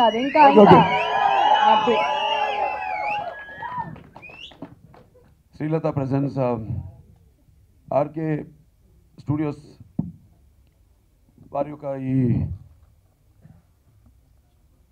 కాదు ఇంకా ఇంకా హ్యాపీ శ్రీలత ప్రజెన్స్ ఆర్కే స్టూడియోస్ వారి యొక్క ఈ